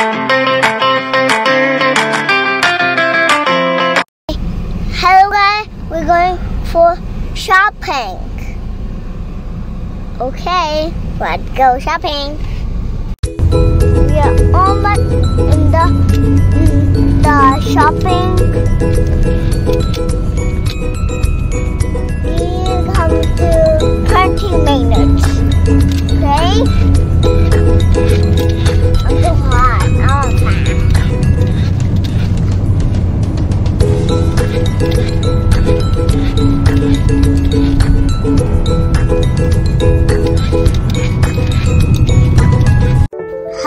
Hello guys, we're going for shopping. Okay, let's go shopping. We are almost in the in the shopping. We come to 20 minutes. Okay? I'm so hot.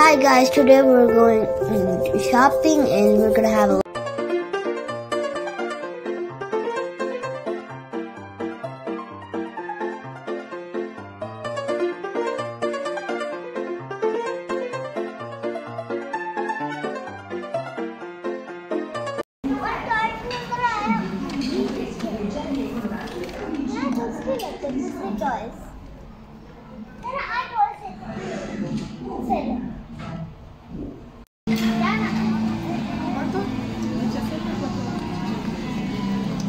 Hi guys, today we're going shopping and we're gonna have a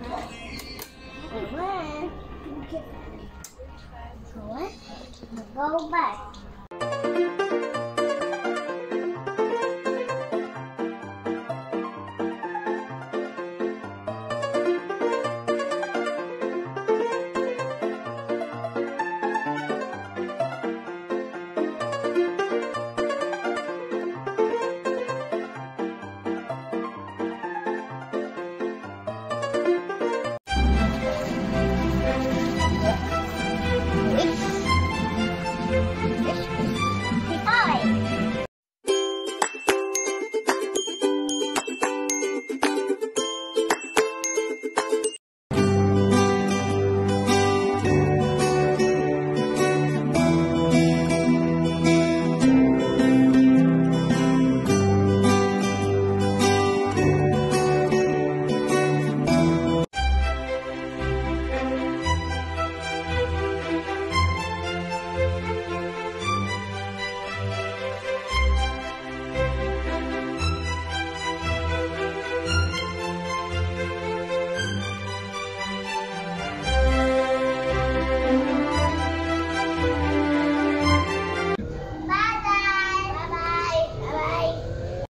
Bye-bye. Go back. Yeah.